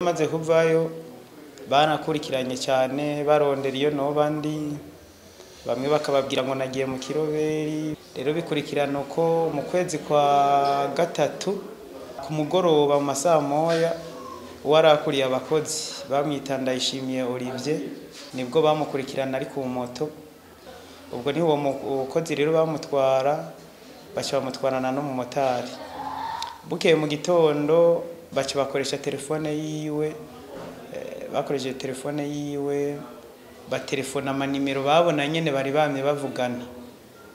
maze kuvayo banakurikiranye cyane barondera iyo noba ndi. Bamwe bakababwira ngo nagiye mu kiroberi. Rero bikurikirana uko mu kwezi kwa gatatu ku mugoroba mu masaa moya uwarakuriye abakozi bamwita Ndayishimiye Olivier ni bwo bamukurikirana ari ku moto. Ubwo ni uwo mukozi rero bamutwara baca bamutwarana n'umumotari. Bukeye mu gitondo baca bakoresha telefone yiwe eh, bakoresheje telefone yiwe batelefona amanimero babona nyene bari bamye bavugana.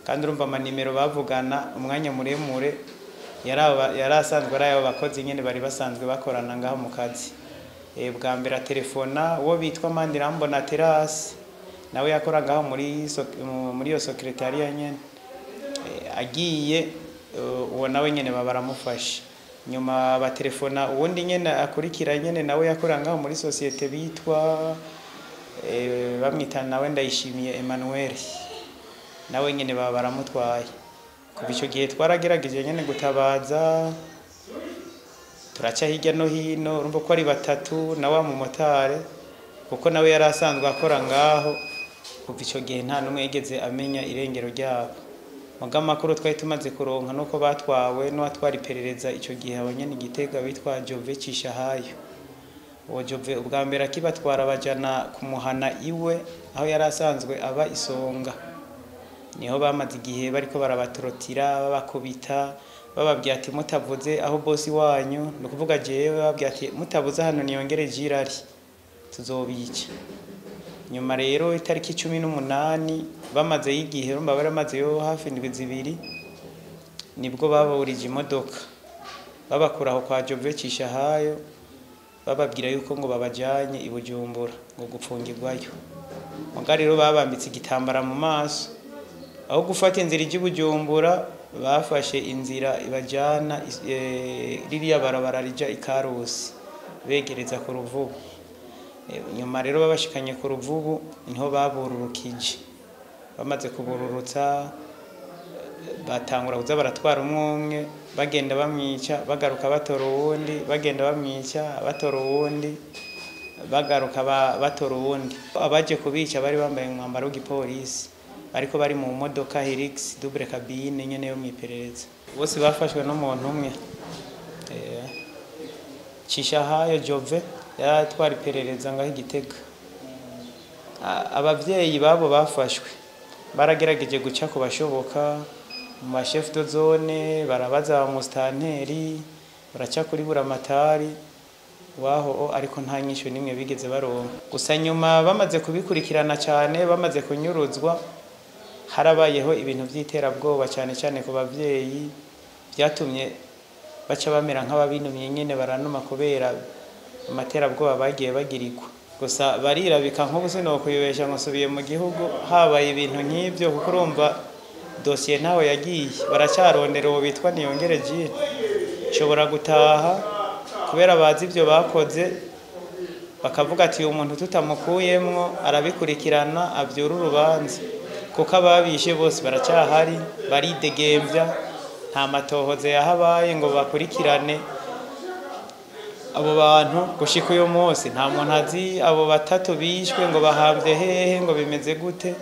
Kandi urumva amanimero bavugana umwanya muremure yari aba- asanzwe ari abo bakozi nyene bari basanzwe bakorana ngaho mu kazi. Eh, bwa mbere atelefona uwo bitwa Mandirambona Terasi nawe yakora ngaho muri iyo secretariat nyene. Eh, agiye uwo nawe nyene baba baramufashe nyuma batelefona uwundi nyene akurikira nyene nawe yakora ngaho muri societe bitwa eh, bamwita nawe ndayishimiye Emmanuel. Nawe nyene baba baramutwaye. Kuva ico gihe twaragerageje nyene gutabaza turaca hirya no hino urumva ko ari batatu na wa mumotari kuko nawe yari asanzwe akora ngaho. Kuva ico gihe nta n'umwe yigeze amenya irengero ryabo. Amakuru twari tumaze kuronka nuko batwawe n'uwatwara iperereza ico gihe abanyene igitega bitwa Jove Cishahayo. Uwo Jove ubwa mbere akibatwara bajana kumuhana iwe aho yari asanzwe aba isonga. Niho bamaze igihe bariko barabatorotira babakubita bababwira ati mutavuze aho bosi wanyu? Ni ukuvuga jewe bababwira ati mutavuze hano niyongere jirari tuzobica. Nyuma rero itariki cumi n'umunani bamazeyo igihe urumva bari bamazeyo hafi indwi zibiri ni bwo baburije imodoka. Babakura aho kwa Jove Cishahayo bababwira yuko ngo babajanye i Bujumbura ngo gupfungirwayo rero babambitse igitambara mu maso. Aho gufata inzira ijya i Bujumbura bafashe inzira ibajana eh, ririya barabara rija i Karusi begereza ku ruvubu. Eh, nyuma rero babashikanye ku ruvubu ni ho babururukije. Bamaze kubururutsa batangura kuza baratwara umwe umwe bagenda bamwica bagaruka batora uwundi bagenda bamwica batora uwundi bagaruka ba- batora uwundi. Abaje kubica bari bambaye umwambaro w'igipolisi ariko bari mu modoka Hilux double cabine nyene yo mwiperereza bose bafashwe n'umuntu umwe. Eh, Cishahayo Jove yari atwara iperereza ngaho igitega abavyeyi babo bafashwe. Baragerageje guca ku bashoboka mu mashef de zone barabaza ba mustanteri baraca kuri buramatari waho ariko nta nyishu nimwe bigeze baronka. Gusa nyuma bamaze kubikurikirana cyane bamaze kunyuruzwa harabayeho ibintu by'iterabwoba cyane cyane ku bavyeyi byatumye baca bamera nk'ababinumye nyene baranuma kubera amaterabwoba bagiye bagirirwa gusa barirabika nk'ubu sinokuyobesha ngo nsubiye mu gihugu habaye ibintu nk'ibyo kuko urumva dosiye ntawe yagiye. Baracarondera uwo bitwa niyongere jire nshobora gutaha kubera bazi ibyo bakoze bakavuga ati uyu muntu tutamukuyemwo arabikurikirana abyura urubanza. Kuko ababishe bose baracyahari baridegembya nta matohoze yahabaye ngo bakurikirane. Abo bantu gushika uyu munsi nta muntu azi abo batatu bishwe ngo bahambye hehe ngo bimeze gute?